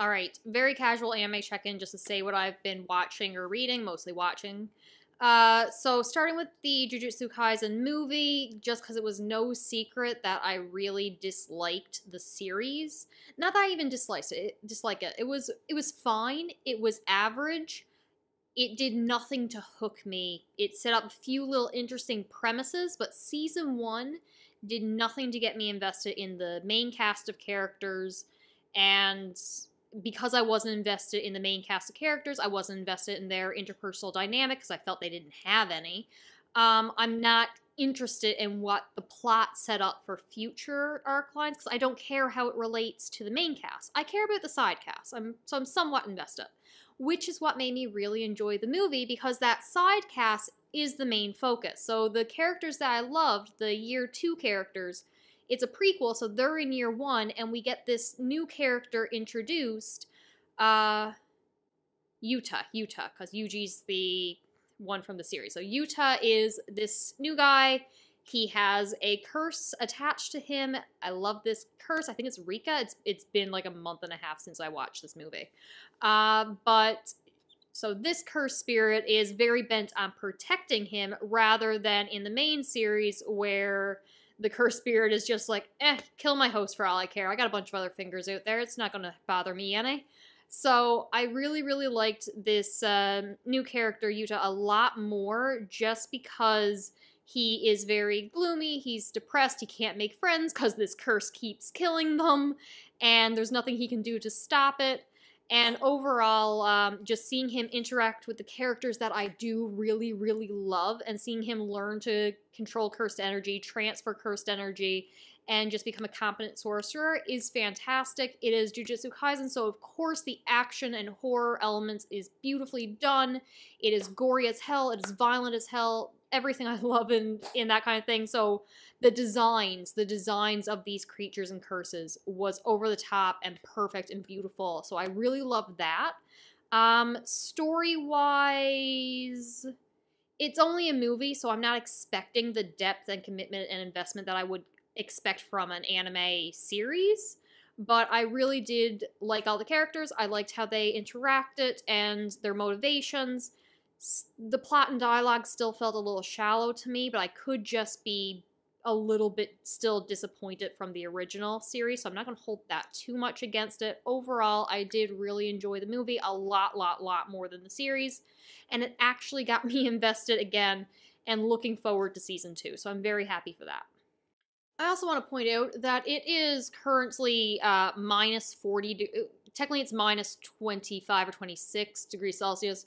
All right, very casual anime check in just to say what I've been watching or reading, mostly watching. Uh, so starting with the Jujutsu Kaisen movie, just because it was no secret that I really disliked the series. Not that I even disliked it, dislike it. It was it was fine. It was average. It did nothing to hook me. It set up a few little interesting premises, but season one did nothing to get me invested in the main cast of characters and because I wasn't invested in the main cast of characters, I wasn't invested in their interpersonal dynamic because I felt they didn't have any. Um, I'm not interested in what the plot set up for future arc lines because I don't care how it relates to the main cast. I care about the side cast. I'm so I'm somewhat invested, which is what made me really enjoy the movie because that side cast is the main focus. So the characters that I loved, the year two characters, it's a prequel, so they're in year one, and we get this new character introduced, uh, Utah, Yuta, because Yuji's the one from the series. So Yuta is this new guy. He has a curse attached to him. I love this curse. I think it's Rika. It's it's been like a month and a half since I watched this movie. Uh, but so this curse spirit is very bent on protecting him rather than in the main series where the cursed spirit is just like, eh, kill my host for all I care. I got a bunch of other fingers out there. It's not going to bother me any. So I really, really liked this um, new character, Yuta, a lot more just because he is very gloomy. He's depressed. He can't make friends because this curse keeps killing them, and there's nothing he can do to stop it. And overall, um, just seeing him interact with the characters that I do really, really love, and seeing him learn to control cursed energy, transfer cursed energy, and just become a competent sorcerer is fantastic. It is Jujutsu Kaisen, so of course the action and horror elements is beautifully done. It is gory as hell. It is violent as hell. Everything I love in in that kind of thing. So the designs, the designs of these creatures and curses was over the top and perfect and beautiful. So I really love that. Um, story wise, it's only a movie, so I'm not expecting the depth and commitment and investment that I would expect from an anime series. But I really did like all the characters. I liked how they interacted and their motivations. The plot and dialogue still felt a little shallow to me, but I could just be a little bit still disappointed from the original series, so I'm not going to hold that too much against it. Overall, I did really enjoy the movie a lot, lot, lot more than the series, and it actually got me invested again and looking forward to season two, so I'm very happy for that. I also want to point out that it is currently uh, minus 40, de- technically it's minus 25 or 26 degrees Celsius,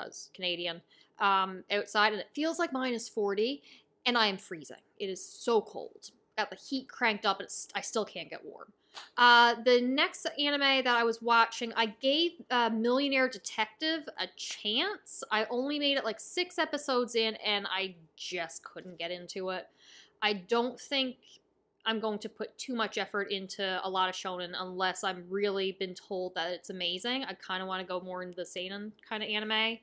because Canadian, um, outside, and it feels like minus 40, and I am freezing. It is so cold. Got the heat cranked up, and I still can't get warm. Uh, the next anime that I was watching, I gave uh, Millionaire Detective a chance. I only made it like six episodes in, and I just couldn't get into it. I don't think I'm going to put too much effort into a lot of shonen unless I'm really been told that it's amazing. I kind of want to go more into the seinen kind of anime,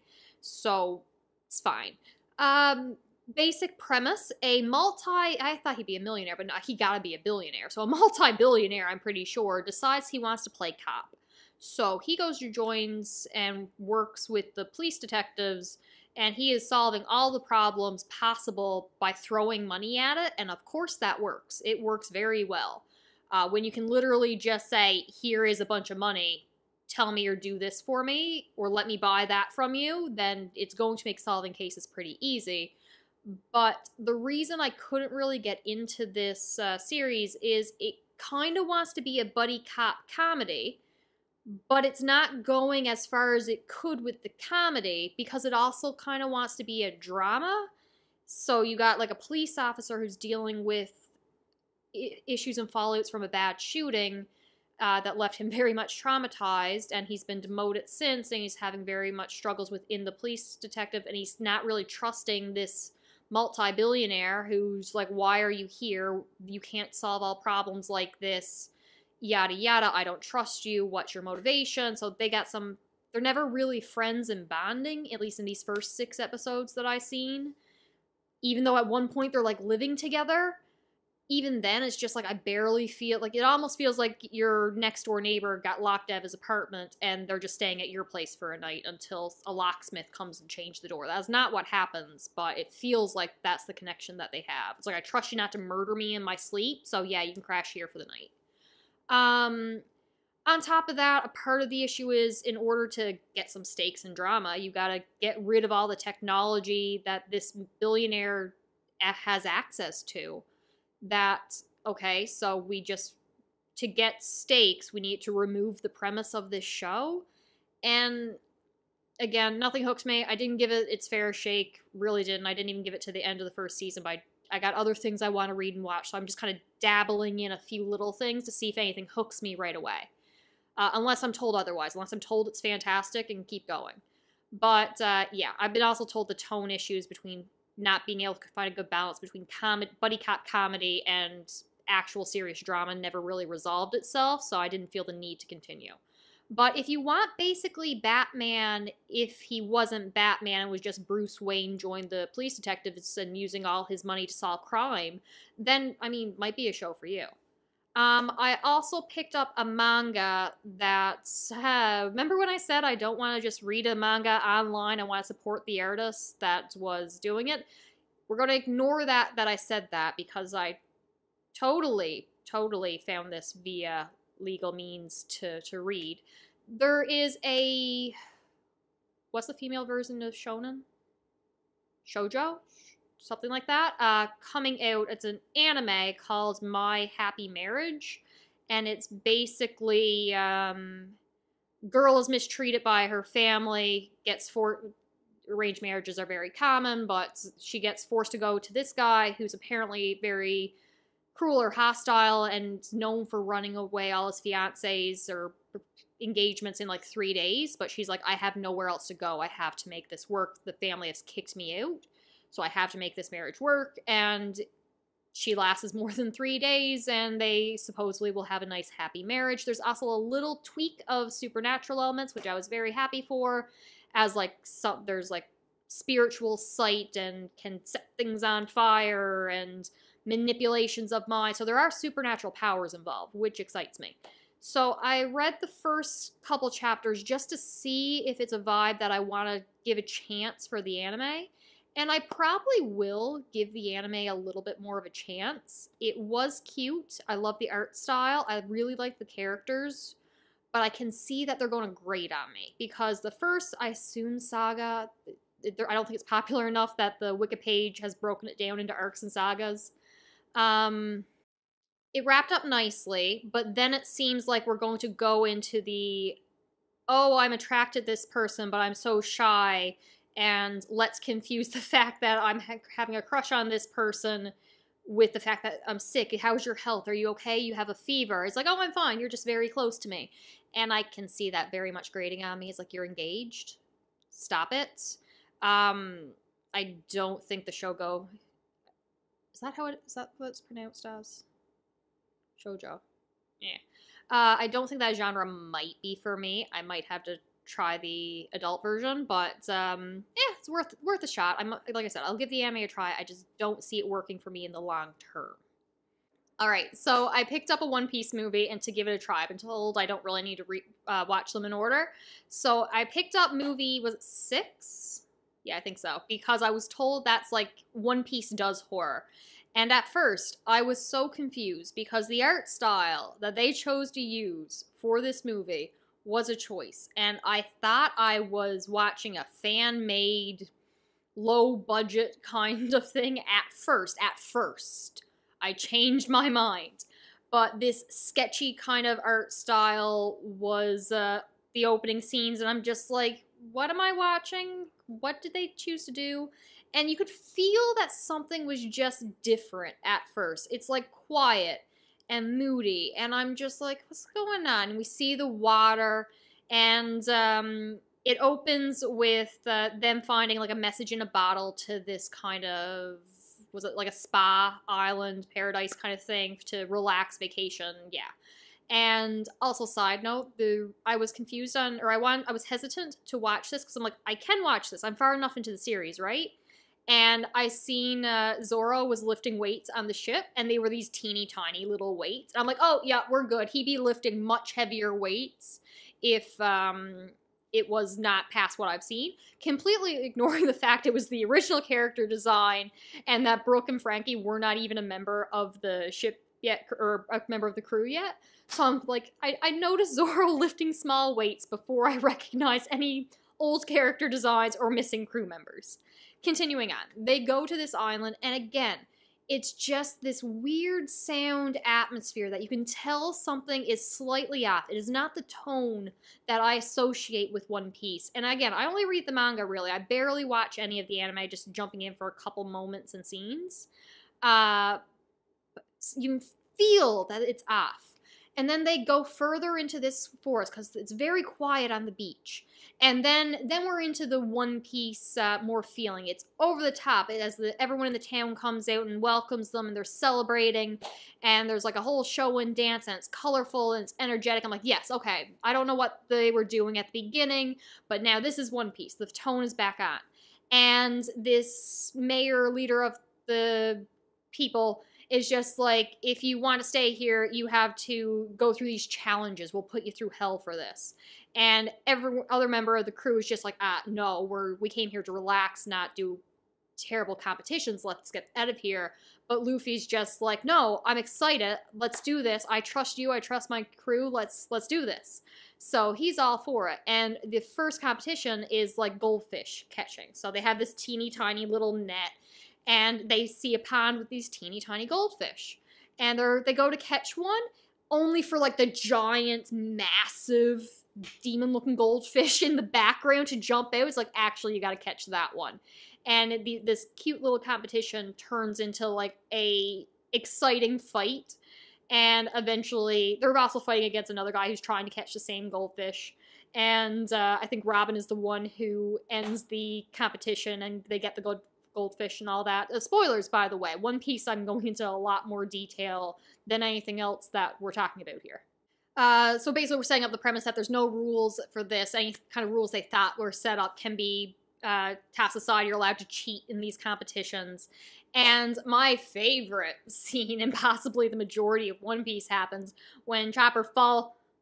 so it's fine. Um, basic premise a multi i thought he'd be a millionaire but no, he gotta be a billionaire. So a multi-billionaire i'm pretty sure decides he wants to play cop. So he goes to joins and works with the police detectives and he is solving all the problems possible by throwing money at it and of course that works. It works very well. Uh, when you can literally just say here is a bunch of money tell me or do this for me or let me buy that from you then it's going to make solving cases pretty easy but the reason I couldn't really get into this uh, series is it kind of wants to be a buddy cop comedy, but it's not going as far as it could with the comedy because it also kind of wants to be a drama. So you got like a police officer who's dealing with issues and fallouts from a bad shooting uh, that left him very much traumatized, and he's been demoted since, and he's having very much struggles within the police detective, and he's not really trusting this multi-billionaire who's like why are you here? You can't solve all problems like this. Yada yada. I don't trust you. What's your motivation? So they got some they're never really friends and bonding at least in these first six episodes that I've seen. Even though at one point they're like living together even then it's just like I barely feel like it almost feels like your next door neighbor got locked out of his apartment and they're just staying at your place for a night until a locksmith comes and change the door. That's not what happens, but it feels like that's the connection that they have. It's like I trust you not to murder me in my sleep, so yeah, you can crash here for the night. Um on top of that, a part of the issue is in order to get some stakes and drama, you got to get rid of all the technology that this billionaire has access to that okay, so we just to get stakes, we need to remove the premise of this show. And again, nothing hooks me. I didn't give it its fair shake, really didn't. I didn't even give it to the end of the first season, but I, I got other things I want to read and watch, so I'm just kind of dabbling in a few little things to see if anything hooks me right away. Uh, unless I'm told otherwise, unless I'm told it's fantastic and keep going. But uh, yeah, I've been also told the tone issues between not being able to find a good balance between com- buddy cop comedy and actual serious drama never really resolved itself, so I didn't feel the need to continue. But if you want basically Batman, if he wasn't Batman and was just Bruce Wayne joined the police detectives and using all his money to solve crime, then, I mean, might be a show for you. Um, I also picked up a manga that, uh, remember when I said I don't want to just read a manga online, I want to support the artist that was doing it? We're going to ignore that, that I said that, because I totally, totally found this via legal means to, to read. There is a, what's the female version of shonen? Shoujo? Something like that, uh, coming out. It's an anime called My Happy Marriage, and it's basically um, girl is mistreated by her family, gets for arranged marriages are very common, but she gets forced to go to this guy who's apparently very cruel or hostile and known for running away all his fiancés or engagements in like three days. But she's like, I have nowhere else to go. I have to make this work. The family has kicked me out. So I have to make this marriage work. And she lasts more than three days, and they supposedly will have a nice, happy marriage. There's also a little tweak of supernatural elements, which I was very happy for, as like some, there's like spiritual sight and can set things on fire and manipulations of mind. So there are supernatural powers involved, which excites me. So I read the first couple chapters just to see if it's a vibe that I want to give a chance for the anime. And I probably will give the anime a little bit more of a chance. It was cute. I love the art style. I really like the characters. But I can see that they're going to grate on me. Because the first, I assume, saga, I don't think it's popular enough that the Wiki page has broken it down into arcs and sagas. Um, it wrapped up nicely, but then it seems like we're going to go into the oh, I'm attracted to this person, but I'm so shy and let's confuse the fact that I'm ha- having a crush on this person with the fact that I'm sick. How's your health? Are you okay? You have a fever. It's like, oh, I'm fine. You're just very close to me. And I can see that very much grating on me. It's like, you're engaged. Stop it. Um, I don't think the shogo. Is that how it is that what it's pronounced as? Shoujo. Yeah. Uh, I don't think that genre might be for me. I might have to try the adult version, but um, yeah, it's worth worth a shot. I'm like I said, I'll give the anime a try. I just don't see it working for me in the long term. All right, so I picked up a One Piece movie, and to give it a try, I've been told I don't really need to re- uh, watch them in order. So I picked up movie was it six? Yeah, I think so because I was told that's like One Piece does horror. And at first, I was so confused because the art style that they chose to use for this movie was a choice. And I thought I was watching a fan made, low budget kind of thing at first. At first, I changed my mind. But this sketchy kind of art style was uh, the opening scenes, and I'm just like, what am I watching? What did they choose to do? And you could feel that something was just different at first. It's like quiet and moody. And I'm just like, what's going on? We see the water, and um, it opens with uh, them finding like a message in a bottle to this kind of was it like a spa island paradise kind of thing to relax vacation yeah and also side note the i was confused on or i want i was hesitant to watch this because i'm like i can watch this i'm far enough into the series right and I seen uh, Zoro was lifting weights on the ship, and they were these teeny tiny little weights. I'm like, oh yeah, we're good. He'd be lifting much heavier weights if um, it was not past what I've seen. Completely ignoring the fact it was the original character design, and that Brook and Franky were not even a member of the ship yet, or a member of the crew yet. So I'm like, I, I noticed Zoro lifting small weights before I recognize any old character designs or missing crew members. Continuing on, they go to this island, and again, it's just this weird sound atmosphere that you can tell something is slightly off. It is not the tone that I associate with One Piece. And again, I only read the manga really. I barely watch any of the anime, just jumping in for a couple moments and scenes. Uh, you feel that it's off. And then they go further into this forest because it's very quiet on the beach. And then then we're into the One Piece uh, more feeling. It's over the top as the everyone in the town comes out and welcomes them, and they're celebrating. And there's like a whole show and dance, and it's colorful and it's energetic. I'm like, yes, okay. I don't know what they were doing at the beginning, but now this is One Piece. The tone is back on, and this mayor leader of the people is just like if you want to stay here, you have to go through these challenges. We'll put you through hell for this. And every other member of the crew is just like, ah, no, we're we came here to relax, not do terrible competitions. Let's get out of here. But Luffy's just like, no, I'm excited. Let's do this. I trust you. I trust my crew. Let's let's do this. So he's all for it. And the first competition is like goldfish catching. So they have this teeny tiny little net and they see a pond with these teeny tiny goldfish. And they're they go to catch one only for like the giant, massive, demon looking goldfish in the background to jump out. It's like, actually, you got to catch that one. And the, this cute little competition turns into like a exciting fight. And eventually, they're also fighting against another guy who's trying to catch the same goldfish. And uh, I think Robin is the one who ends the competition, and they get the gold goldfish and all that. Uh, spoilers, by the way. One Piece, I'm going into a lot more detail than anything else that we're talking about here. Uh, so basically, we're setting up the premise that there's no rules for this. Any kind of rules they thought were set up can be uh, tossed aside. You're allowed to cheat in these competitions. And my favorite scene, and possibly the majority of One Piece, happens when Chopper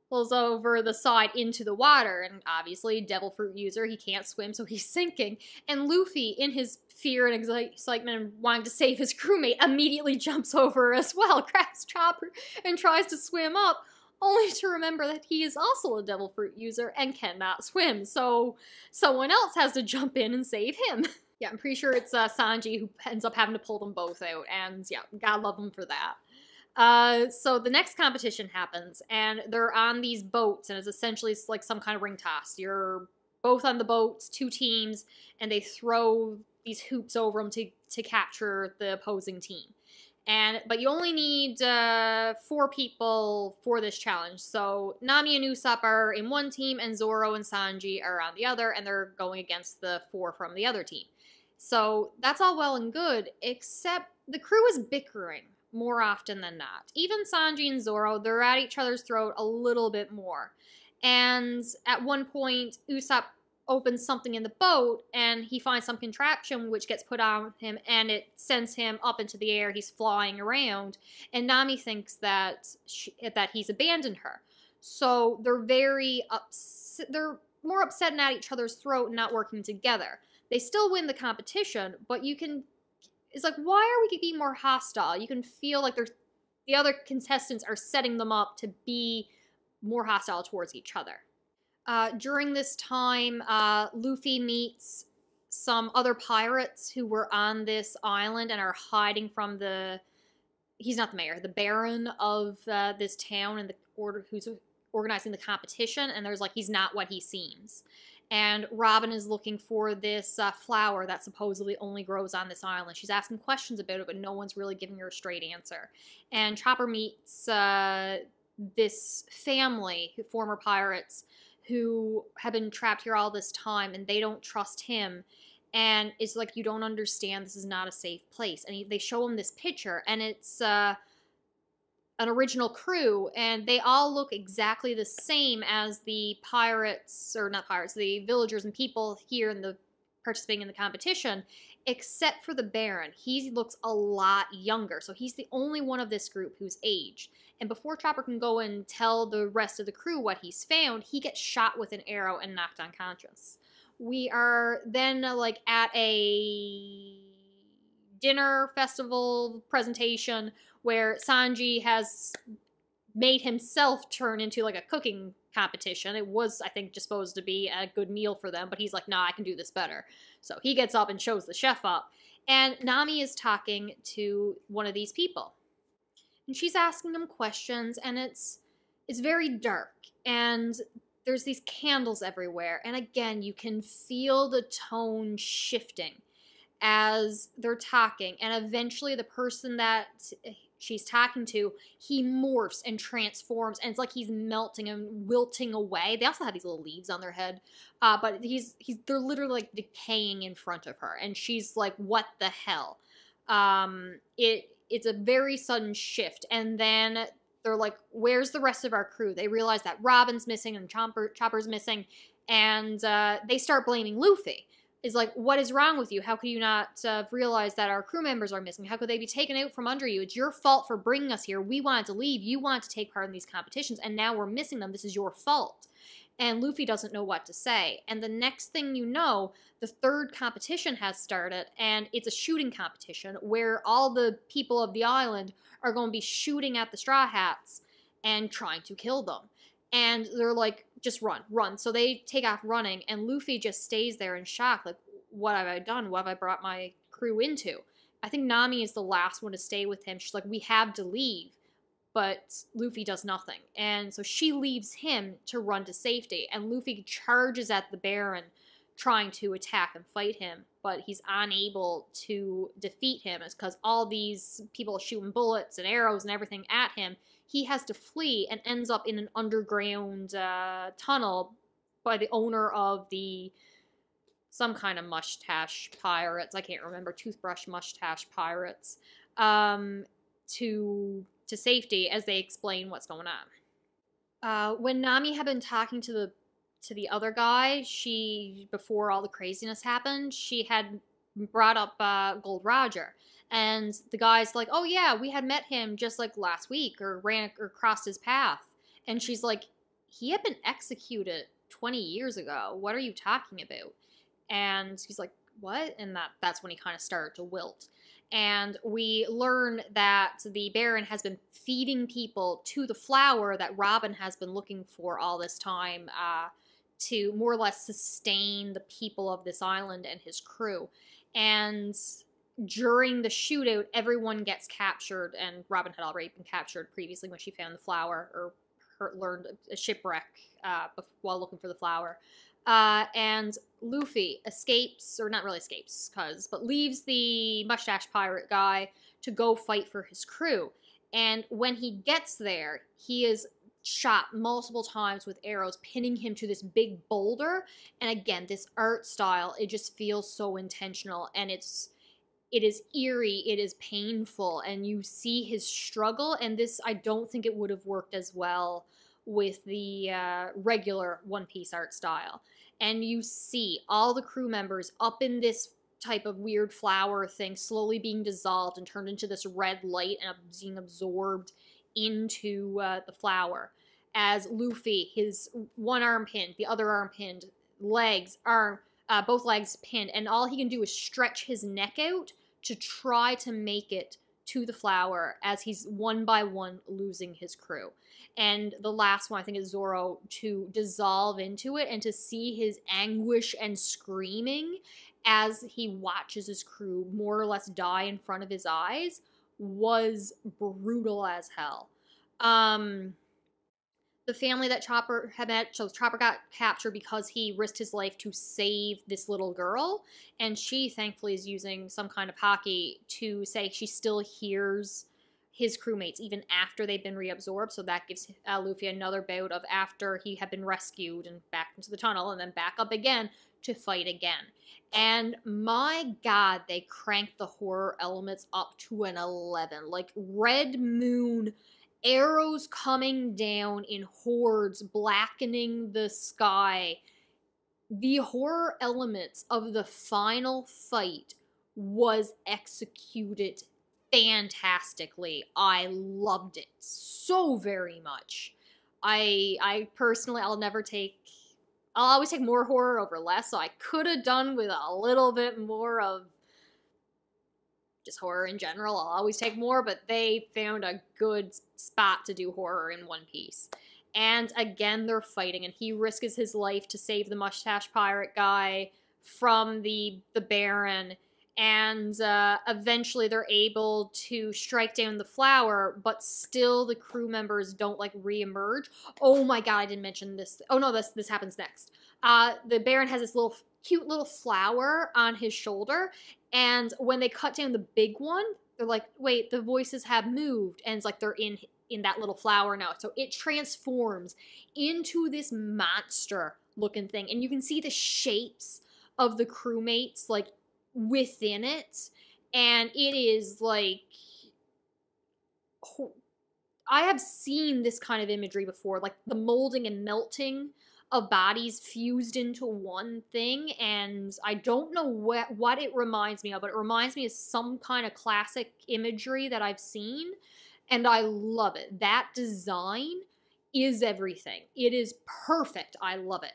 falls over the side into the water. And obviously, Devil Fruit user, he can't swim, so he's sinking. And Luffy, in his fear and excitement and wanting to save his crewmate, immediately jumps over as well, grabs Chopper, and tries to swim up, only to remember that he is also a devil fruit user and cannot swim. So someone else has to jump in and save him. yeah, I'm pretty sure it's uh, Sanji who ends up having to pull them both out, and yeah, God love him for that. Uh, so the next competition happens, and they're on these boats, and it's essentially like some kind of ring toss. You're both on the boats, two teams, and they throw these hoops over them to, to capture the opposing team. And but you only need uh, four people for this challenge. So Nami and Usopp are in one team, and Zoro and Sanji are on the other, and they're going against the four from the other team. So that's all well and good, except the crew is bickering more often than not. Even Sanji and Zoro, they're at each other's throat a little bit more. And at one point, Usopp opens something in the boat and he finds some contraption which gets put on him and it sends him up into the air. He's flying around, and Nami thinks that she, that he's abandoned her. So they're very. They're more upset and at each other's throat and not working together. They still win the competition, but you can. It's like why are we being more hostile? You can feel like there's the other contestants are setting them up to be more hostile towards each other. Uh, during this time, uh, Luffy meets some other pirates who were on this island and are hiding from the. He's not the mayor, the baron of uh, this town and the order who's organizing the competition. And there's like he's not what he seems. And Robin is looking for this uh, flower that supposedly only grows on this island. She's asking questions about it, but no one's really giving her a straight answer. And Chopper meets uh, this family, former pirates, who have been trapped here all this time and they don't trust him and it's like you don't understand this is not a safe place and he, they show him this picture and it's uh, an original crew and they all look exactly the same as the pirates or not pirates the villagers and people here in the participating in the competition except for the Baron. He looks a lot younger, so he's the only one of this group who's aged. And before Chopper can go and tell the rest of the crew what he's found, he gets shot with an arrow and knocked unconscious. We are then like at a dinner festival presentation where Sanji has made himself turn into like a cooking competition. It was, I think, supposed to be a good meal for them, but he's like, nah, I can do this better. So he gets up and shows the chef up. And Nami is talking to one of these people. And she's asking him questions, and it's it's very dark. And there's these candles everywhere. And again, you can feel the tone shifting as they're talking. And eventually the person that she's talking to, he morphs and transforms, and it's like he's melting and wilting away. They also have these little leaves on their head, uh, but he's he's they're literally like decaying in front of her, and she's like, "What the hell?" Um, it it's a very sudden shift, and then they're like, "Where's the rest of our crew?" They realize that Robin's missing and Chopper Chopper's missing, and uh, they start blaming Luffy is like, what is wrong with you? How could you not uh, realize that our crew members are missing? How could they be taken out from under you? It's your fault for bringing us here. We wanted to leave. You wanted to take part in these competitions, and now we're missing them. This is your fault. And Luffy doesn't know what to say. And the next thing you know, the third competition has started, and it's a shooting competition where all the people of the island are going to be shooting at the Straw Hats and trying to kill them and they're like, just run, run. So they take off running, and Luffy just stays there in shock, like, what have I done? What have I brought my crew into? I think Nami is the last one to stay with him. She's like, we have to leave. But Luffy does nothing. And so she leaves him to run to safety. And Luffy charges at the Baron, trying to attack and fight him. But he's unable to defeat him. It's because all these people shooting bullets and arrows and everything at him he has to flee and ends up in an underground uh, tunnel by the owner of the some kind of mustache pirates. I can't remember toothbrush mustache pirates um, to to safety as they explain what's going on. Uh, when Nami had been talking to the to the other guy, she before all the craziness happened, she had brought up uh, Gold Roger, and the guy's like, "Oh yeah, we had met him just like last week, or ran or crossed his path." And she's like, "He had been executed 20 years ago. What are you talking about?" And he's like, "What?" And that that's when he kind of started to wilt. And we learn that the Baron has been feeding people to the flower that Robin has been looking for all this time uh, to more or less sustain the people of this island and his crew. And during the shootout, everyone gets captured, and Robin had already been captured previously when she found the flower or her, learned a shipwreck uh, while looking for the flower. Uh, and Luffy escapes, or not really escapes, cause but leaves the mustache pirate guy to go fight for his crew. And when he gets there, he is shot multiple times with arrows, pinning him to this big boulder. And again, this art style, it just feels so intentional, and it's it is eerie, it is painful, and you see his struggle. And this, I don't think it would have worked as well with the uh, regular One Piece art style. And you see all the crew members up in this type of weird flower thing slowly being dissolved and turned into this red light and being absorbed into uh, the flower. As Luffy, his one arm pinned, the other arm pinned, legs, arm, uh, both legs pinned, and all he can do is stretch his neck out to try to make it to the flower as he's one by one losing his crew. And the last one, I think, is Zoro to dissolve into it and to see his anguish and screaming as he watches his crew more or less die in front of his eyes was brutal as hell. Um, the family that Chopper had met. So Chopper got captured because he risked his life to save this little girl. And she thankfully is using some kind of Haki to say she still hears his crewmates even after they've been reabsorbed. So that gives uh, Luffy another bout of after he had been rescued and back into the tunnel and then back up again to fight again. And my god, they cranked the horror elements up to an 11. Like Red Moon arrows coming down in hordes, blackening the sky. The horror elements of the final fight was executed fantastically. I loved it so very much. I I personally I'll never take I'll always take more horror over less, so I could have done with a little bit more of just horror in general. I'll always take more, but they found a good spot to do horror in One Piece. And again, they're fighting, and he risks his life to save the mustache pirate guy from the the Baron and uh, eventually they're able to strike down the flower, but still the crew members don't like reemerge. Oh my god, I didn't mention this. Oh no, this this happens next. Uh, the Baron has this little cute little flower on his shoulder, and when they cut down the big one, they're like, wait, the voices have moved, and it's like they're in in that little flower now. So it transforms into this monster looking thing, and you can see the shapes of the crewmates like within it. And it is like I have seen this kind of imagery before, like the molding and melting of bodies fused into one thing, and I don't know what what it reminds me of, but it reminds me of some kind of classic imagery that I've seen, and I love it. That design is everything. It is perfect. I love it.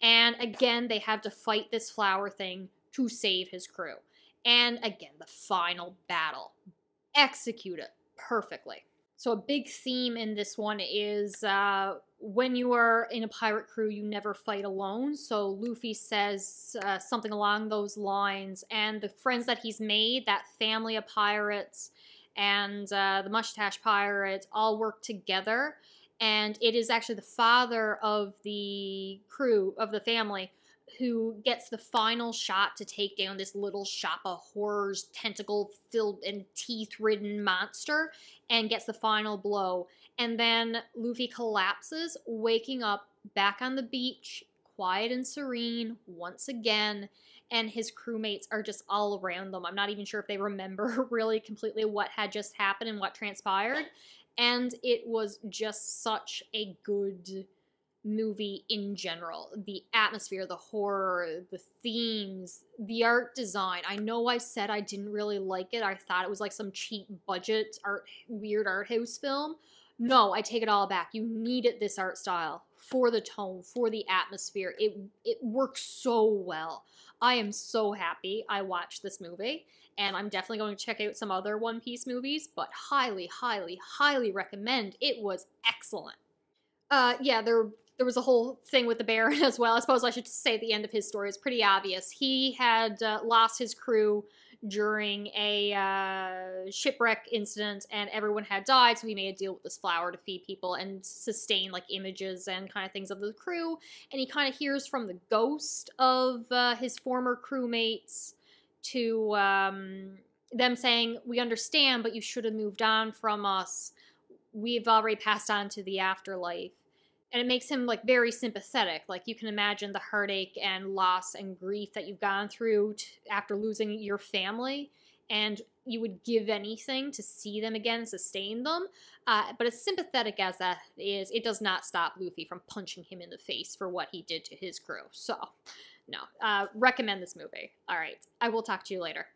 And again, they have to fight this flower thing to save his crew. And again, the final battle. Execute it perfectly. So, a big theme in this one is uh, when you are in a pirate crew, you never fight alone. So, Luffy says uh, something along those lines. And the friends that he's made, that family of pirates and uh, the mustache pirate, all work together. And it is actually the father of the crew, of the family, who gets the final shot to take down this little shop of horrors, tentacle filled and teeth ridden monster, and gets the final blow. And then Luffy collapses, waking up back on the beach, quiet and serene once again. And his crewmates are just all around them. I'm not even sure if they remember really completely what had just happened and what transpired. And it was just such a good movie in general. The atmosphere the horror the themes the art design. I know i said i didn't really like it. I thought it was like some cheap budget art weird art house film. No i take it all back. You needed this art style for the tone for the atmosphere. It it works so well. I am so happy i watched this movie and i'm definitely going to check out some other one piece movies but highly highly highly recommend. It was excellent. Uh, yeah, there there was a whole thing with the Baron as well. I suppose I should say the end of his story is pretty obvious. He had uh, lost his crew during a uh, shipwreck incident, and everyone had died. So he made a deal with this flower to feed people and sustain like images and kind of things of the crew. And he kind of hears from the ghost of uh, his former crewmates to um, them saying, "We understand, but you should have moved on from us. We've already passed on to the afterlife." And it makes him like very sympathetic like you can imagine the heartache and loss and grief that you've gone through t- after losing your family and you would give anything to see them again sustain them uh, but as sympathetic as that is it does not stop luffy from punching him in the face for what he did to his crew so no uh, recommend this movie. All right i will talk to you later